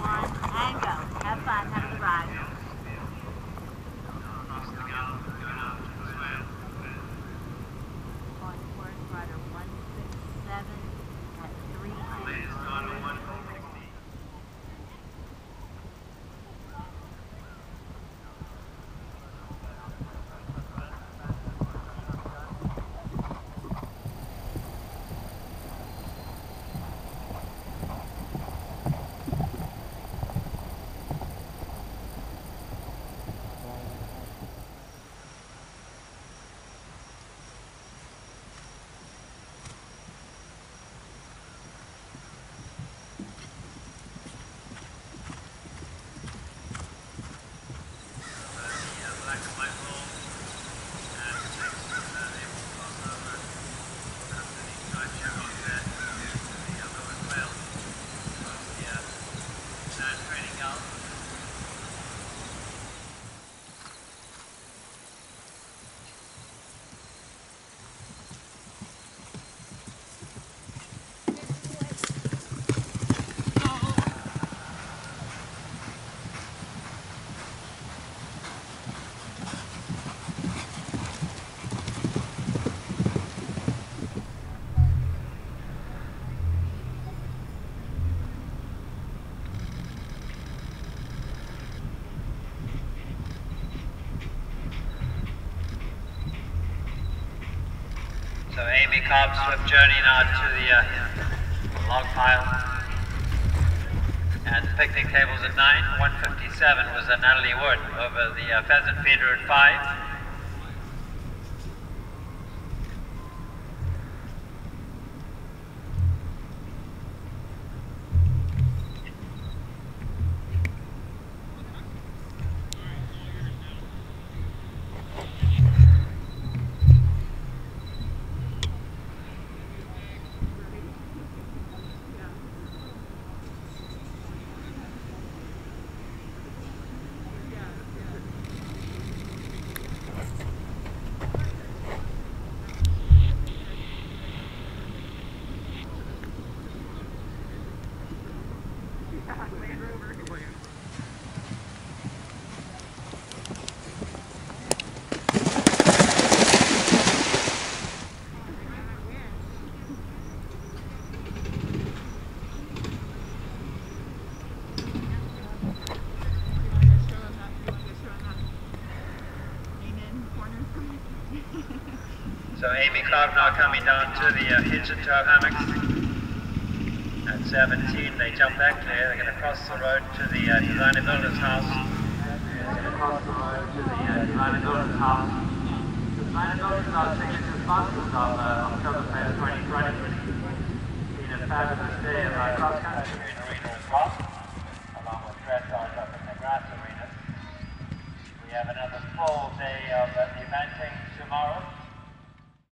one, and go. Have fun. Have a good ride. So Amy Cobb Swift journey now to the uh, log pile. And picnic tables at 9. 157 was uh, Natalie Wood over the uh, pheasant feeder at 5. So Amy Cobb now coming down to the uh, hitch and tow hammocks. At 17, they jump back there. They're going to cross the road to the uh, designer builder's house. They're going to cross the road to the uh, designer builder's house. Designer builder's house signature sponsors of uh, Oktoberfest 2020. Been a fabulous day of uh, cross-country and arena as well,